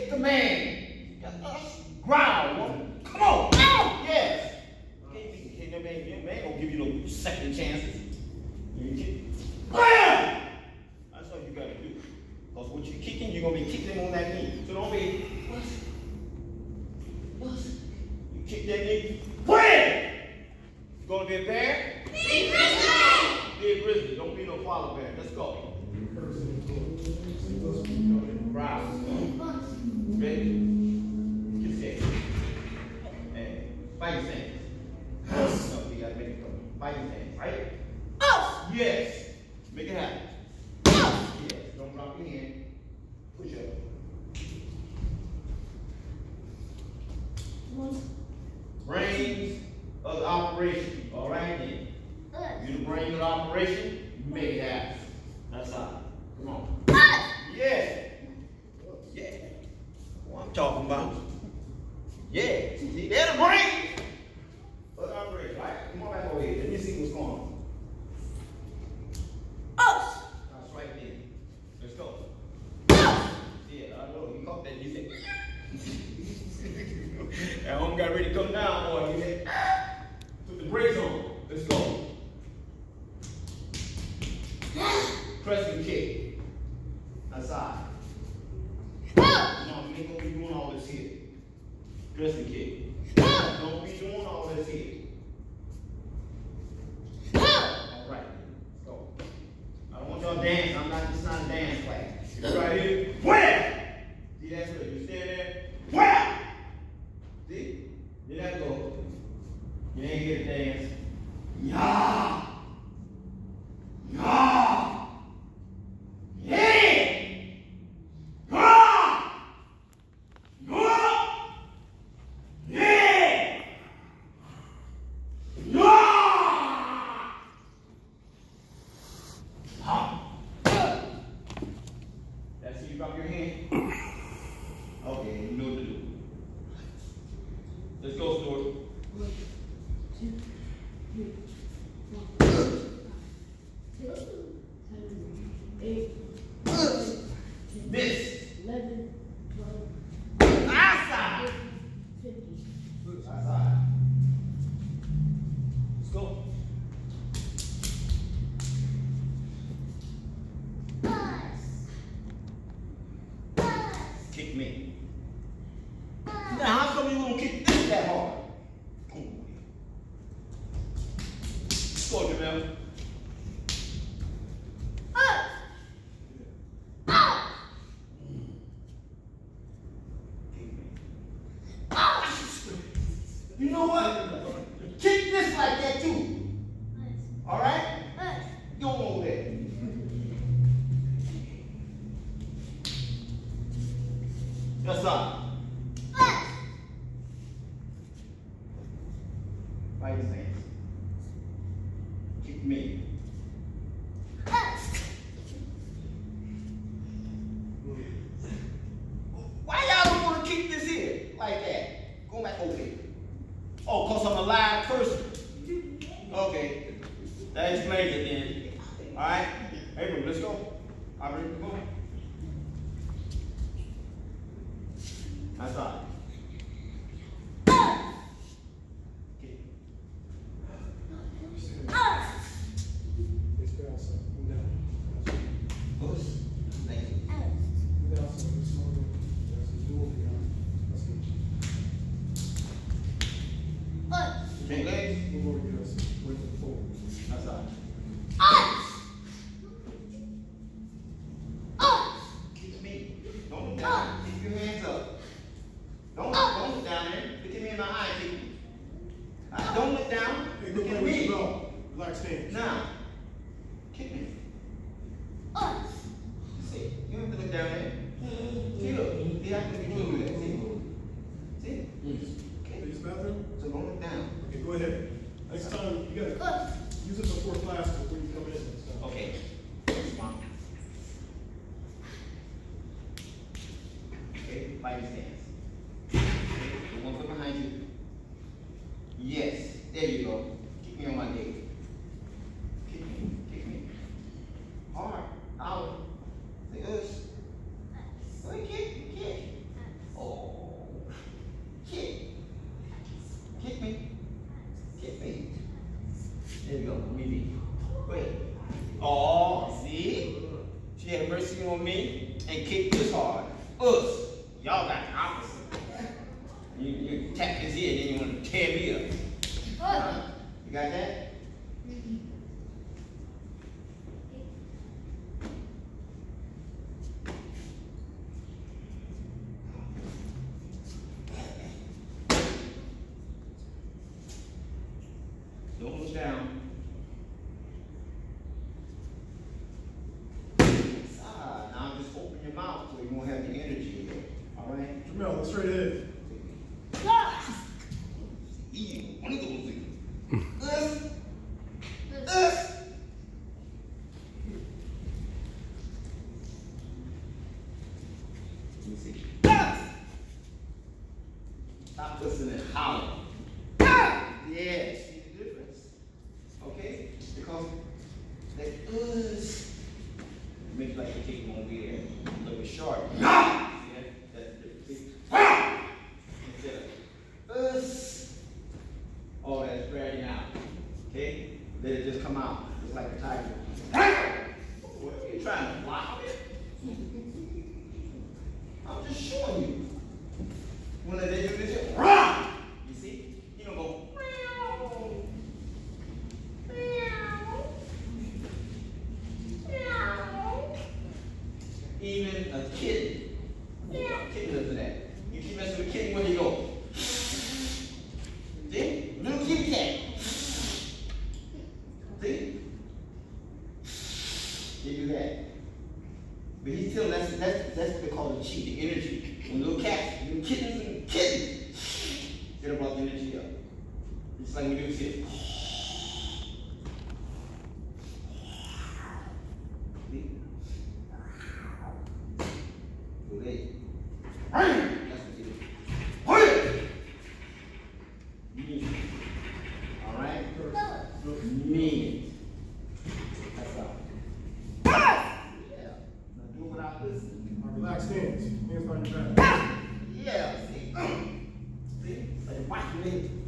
Kick the man. Growl, woman. Come on. Ow! Yes. Can't, can't, that man, that man gonna give you no second chances. Bam! That's all you gotta do. Because what you're kicking, you're gonna be kicking him on that knee. So don't be. What? What? You kick that knee. Wham! You gonna be a bear? Big Grizzly! Be a grizzly. Don't be no koala bear. Let's go. Growl. Ready? Get set. And fight your hands. No, we gotta make it go. Fight your hands, right? Oh! Yes. Make it happen. Oh! Yes. Don't drop your hand. Push up. Brains of the operation. All right then. You the brain of the operation. You make it happen. That's all. Come on. Yeah. Yeah. I'm talking about. Yeah. See, they're the brains of the operation, right? Come on back over here. Let me see what's going on. Oh! That's right there. Let's go. Oh! Yeah, I know. You caught that. You think. that home got ready to come down, boy. You think. Put the brakes on. Yes, sir. Fight his hands. Kick me. Why y'all don't want to kick this here like that? Go back over here. Oh, cause I'm a live person. Okay. That explains it then. Alright? Abram, let's go. I'm ready to go. That's all mouth, so you won't have the energy. All right? Jamel, let's right ahead. Okay? Let it just come out. It's like a tiger. react. But he's telling that's that's that's what they call the chi, the energy. When little cats, little kittens, and kittens, it'll brought the energy up. It's like we do this. Amén.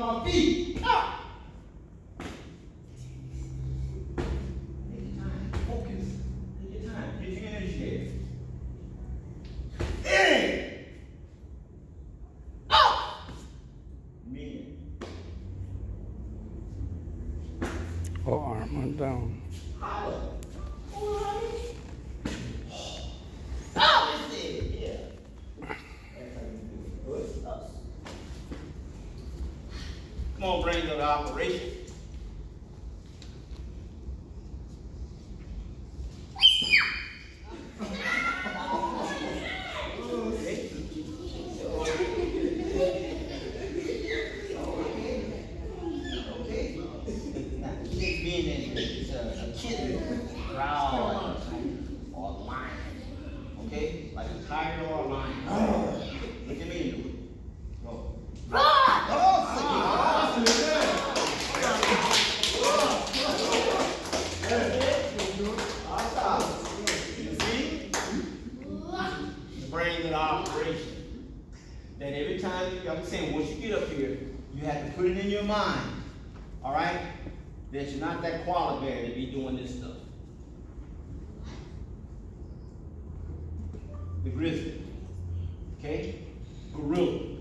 on my feet. Small-brain operation. operation. That every time, you, I'm saying, once you get up here, you have to put it in your mind, all right, that you're not that qualified to be doing this stuff. The grizzly, okay? Gorilla,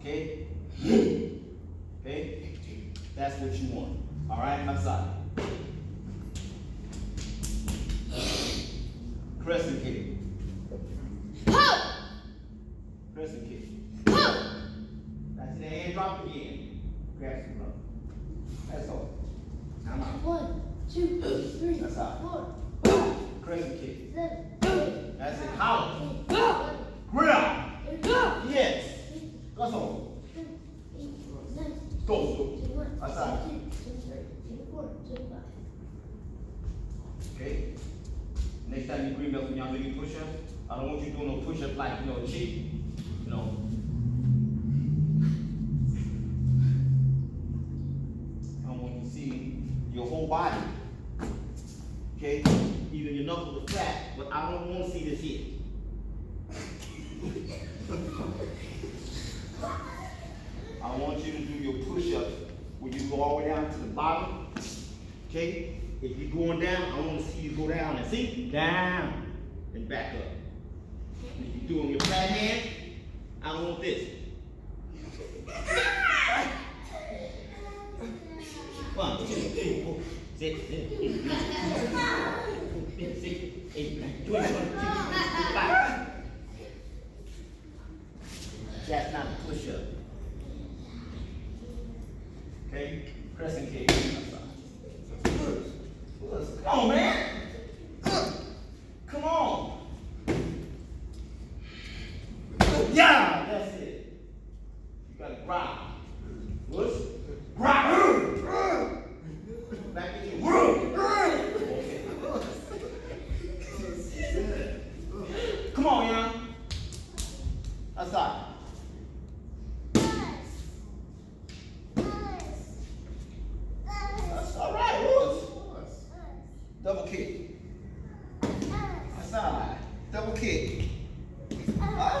okay? okay? That's what you want, all right? Outside. Two, three, That's out. four, Crescent kick. seven, eight, That's it. Collar. nine, Grab. ten, Yes. Let's go. nine, Go. Go. twenty-one, Outside. twenty-two, twenty-three, twenty-four, twenty-five. Okay. Next time you green belt when y'all do your push-ups, I don't want you doing no push-ups like, you know, cheap. You know. I want you to see your whole body. Okay? Even your knuckles are flat, but I don't want to see this here. I want you to do your push-ups where you go all the way down to the bottom. Okay? If you're going down, I want to see you go down and see? Down. And back up. If you're doing your flat hand, I want this. One, two, three, four, six, seven, eight, nine, ten, six, eight, nine, twenty, one, two, three, five. That's not a push-up. Okay? Crescent kick. Come on, man. Oh!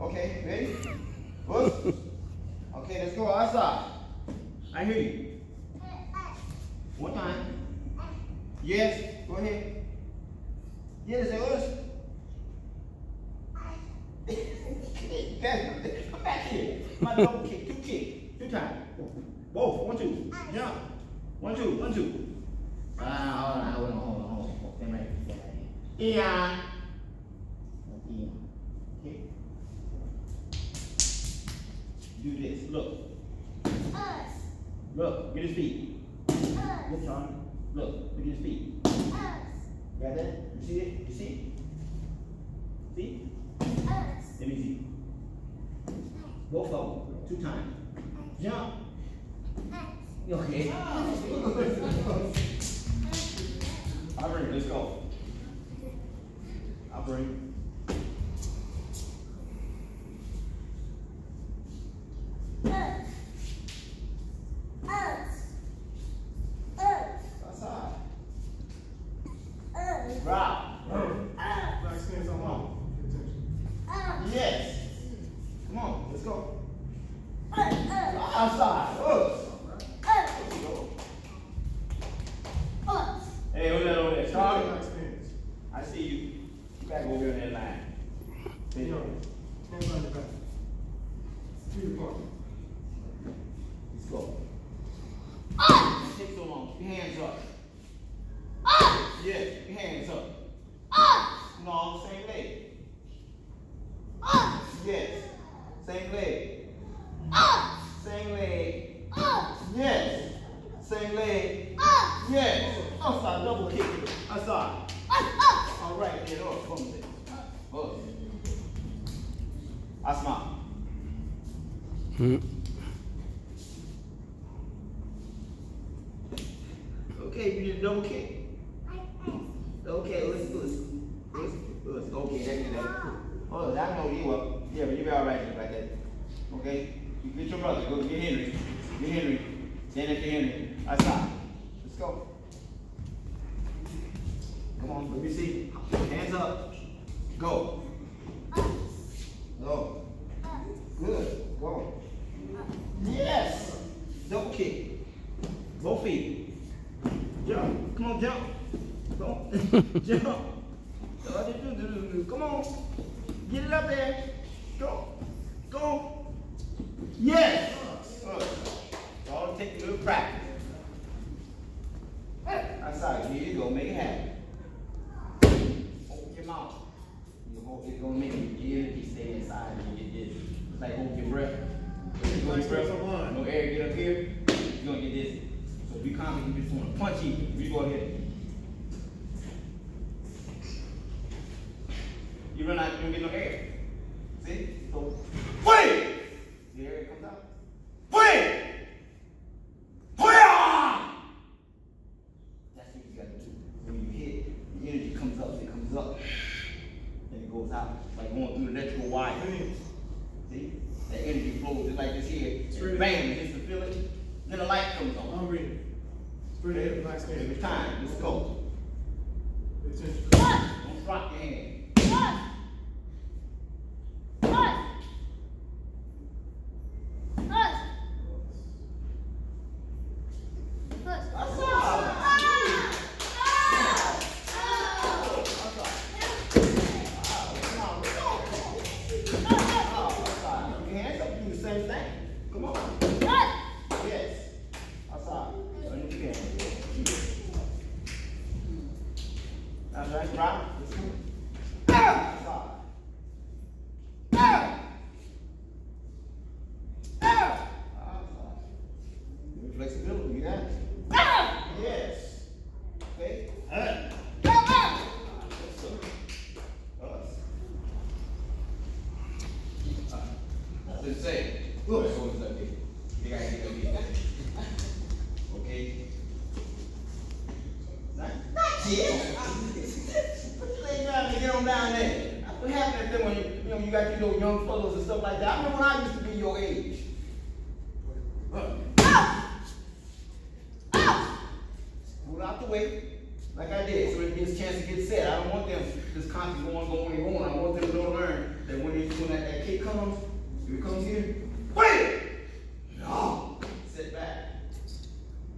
Okay, ready? Push. Okay, let's go outside. I hear you. One time. Yes, go ahead. Yes, it was. Come back here. My double kick, two kick, two times. Both, one, two. Yeah. One, two, one, two. Ah, hold on, hold on, hold on, hold on. hold on. Stand right, stand right. Eon. Eon. Do this. Look. Us. Look. Get his feet. Us. Look, Sean. Look. Look at his feet. Us. Got that? You see it? You see? See? Let me see. Both of them. Two times. Jump. Okay. I'll bring. Let's go. I'll bring. aside. Outside, double kick it. Outside. Up, up. All right, get up. Come on. Up. Asma. Hmm. Okay, you did double kick. Okay, let's do this. Let's do. Okay, that's it. that. Hold on, I know you up. Yeah, but you be all right like that. Okay? You get your brother. Go get Henry. Get Henry. Stand up to Henry. Outside. Come on, let me see. Hands up. Go. Go. Good. Go. Yes. Double kick. Both feet. Jump. Come on, jump. Come on. jump. Come on. Get it up there. looking at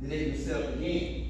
And then you sell again.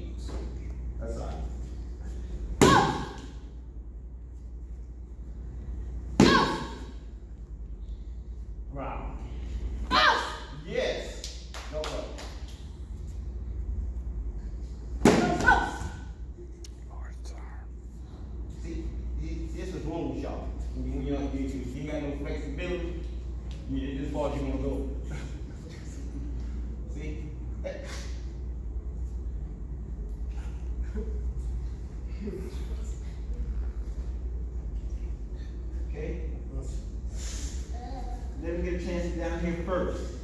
him first.